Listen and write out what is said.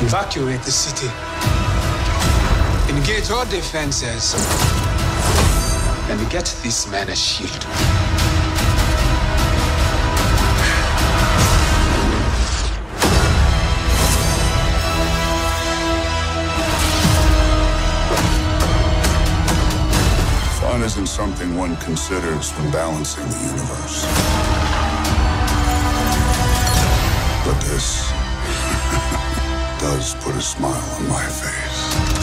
Evacuate the city. Engage all defenses. And get this man a shield. Fun isn't something one considers when balancing the universe. Just put a smile on my face.